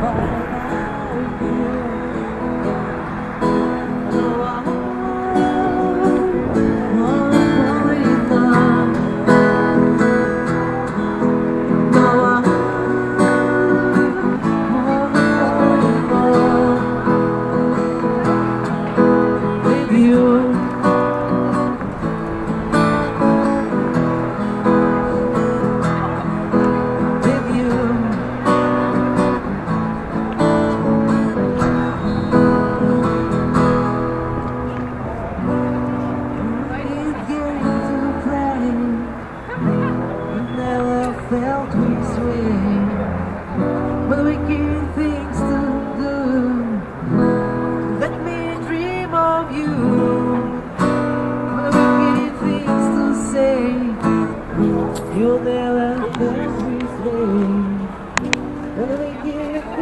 Oh, You're there at every day. Let me give